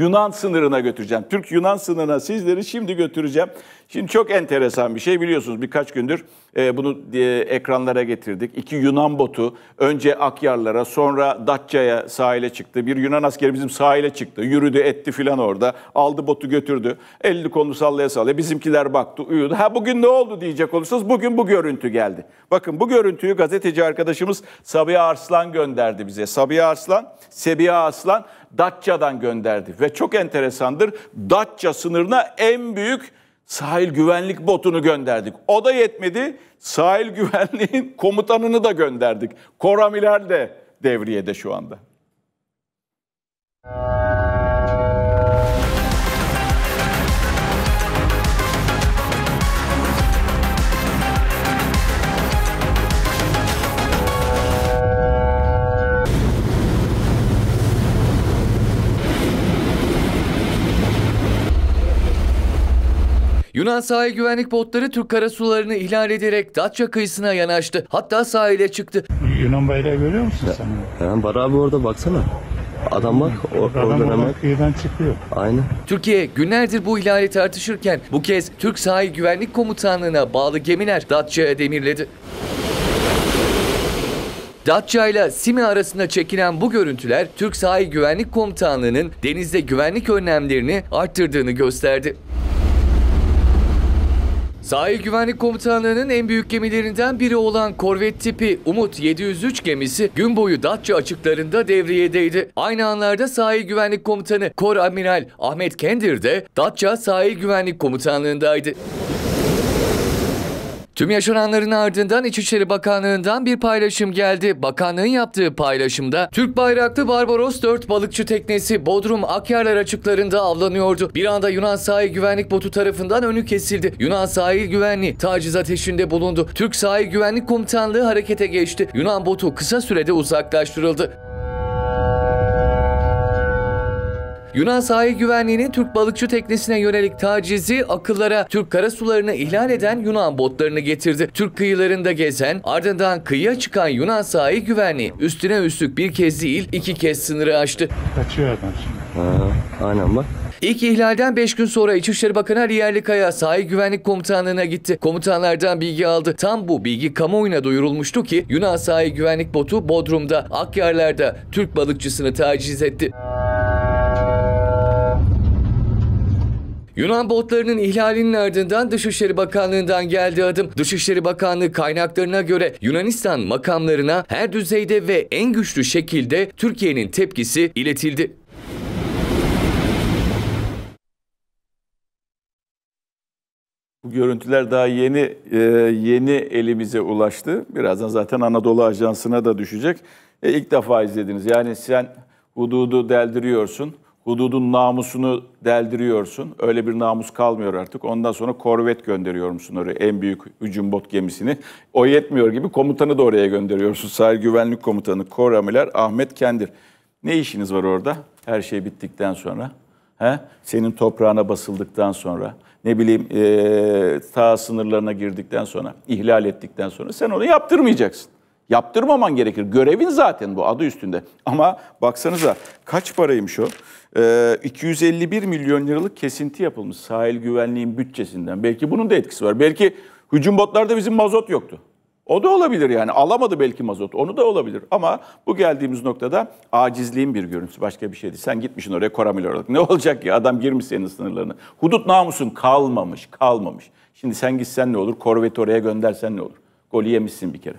Yunan sınırına götüreceğim. Türk-Yunan sınırına sizleri şimdi götüreceğim. Şimdi çok enteresan bir şey biliyorsunuz birkaç gündür e, bunu e, ekranlara getirdik. İki Yunan botu önce Akyarlara sonra Datça'ya sahile çıktı. Bir Yunan askeri bizim sahile çıktı. Yürüdü etti filan orada. Aldı botu götürdü. Elini kolunu sallaya sallaya. Bizimkiler baktı uyudu. Ha bugün ne oldu diyecek olursanız bugün bu görüntü geldi. Bakın bu görüntüyü gazeteci arkadaşımız Sabiha Arslan gönderdi bize. Sabiha Arslan, Sebiha Arslan Datça'dan gönderdi. Ve çok enteresandır. Datça sınırına en büyük sahil güvenlik botunu gönderdik. O da yetmedi. Sahil güvenliğin komutanını da gönderdik. Koramiler de devriyede şu anda. Yunan sahil güvenlik botları Türk karasularını ihlal ederek Datça kıyısına yanaştı. Hatta sahile çıktı. Yunan bayrağı görüyor musun sen? Hemen Bara abi orada baksana. Adam bak or- Adam oradan hemen. kıyıdan çıkıyor. Aynen. Türkiye günlerdir bu ihlali tartışırken bu kez Türk Sahil Güvenlik Komutanlığı'na bağlı gemiler Datça'ya demirledi. Datça ile Simi arasında çekilen bu görüntüler Türk Sahil Güvenlik Komutanlığı'nın denizde güvenlik önlemlerini arttırdığını gösterdi. Sahil Güvenlik Komutanlığı'nın en büyük gemilerinden biri olan korvet tipi Umut 703 gemisi gün boyu Datça açıklarında devriyedeydi. Aynı anlarda Sahil Güvenlik Komutanı Kor Amiral Ahmet Kendir de Datça Sahil Güvenlik Komutanlığı'ndaydı. Tüm yaşananların ardından İçişleri Bakanlığı'ndan bir paylaşım geldi. Bakanlığın yaptığı paylaşımda Türk bayraklı Barbaros 4 balıkçı teknesi Bodrum Akyarlar açıklarında avlanıyordu. Bir anda Yunan sahil güvenlik botu tarafından önü kesildi. Yunan sahil güvenliği taciz ateşinde bulundu. Türk sahil güvenlik komutanlığı harekete geçti. Yunan botu kısa sürede uzaklaştırıldı. Yunan sahil güvenliğinin Türk balıkçı teknesine yönelik tacizi akıllara Türk karasularını ihlal eden Yunan botlarını getirdi. Türk kıyılarında gezen ardından kıyıya çıkan Yunan sahil güvenliği üstüne üstlük bir kez değil iki kez sınırı aştı. Kaçıyor adam şimdi. Ha, aynen bak. İlk ihlalden 5 gün sonra İçişleri Bakanı Ali Yerlikaya sahil güvenlik komutanlığına gitti. Komutanlardan bilgi aldı. Tam bu bilgi kamuoyuna duyurulmuştu ki Yunan sahil güvenlik botu Bodrum'da, Akyarlar'da Türk balıkçısını taciz etti. Yunan botlarının ihlalinin ardından Dışişleri Bakanlığı'ndan geldi adım. Dışişleri Bakanlığı kaynaklarına göre Yunanistan makamlarına her düzeyde ve en güçlü şekilde Türkiye'nin tepkisi iletildi. Bu görüntüler daha yeni e, yeni elimize ulaştı. Birazdan zaten Anadolu Ajansı'na da düşecek. E, ilk defa izlediniz. Yani sen hududu deldiriyorsun. Hududun namusunu deldiriyorsun. Öyle bir namus kalmıyor artık. Ondan sonra korvet gönderiyor musun oraya en büyük hücum bot gemisini. O yetmiyor gibi komutanı da oraya gönderiyorsun. Sahil Güvenlik Komutanı Koramiler Ahmet Kendir. Ne işiniz var orada? Her şey bittikten sonra. He? Senin toprağına basıldıktan sonra, ne bileyim e, ta sınırlarına girdikten sonra, ihlal ettikten sonra sen onu yaptırmayacaksın. Yaptırmaman gerekir. Görevin zaten bu adı üstünde. Ama baksanıza kaç paraymış o? Ee, 251 milyon liralık kesinti yapılmış sahil güvenliğin bütçesinden. Belki bunun da etkisi var. Belki hücum botlarda bizim mazot yoktu. O da olabilir yani. Alamadı belki mazot. Onu da olabilir. Ama bu geldiğimiz noktada acizliğin bir görüntüsü. Başka bir şey değil. Sen gitmişsin oraya koramil olarak. Ne olacak ki? Adam girmiş senin sınırlarına. Hudut namusun kalmamış, kalmamış. Şimdi sen gitsen ne olur? Korveti oraya göndersen ne olur? Golü yemişsin bir kere.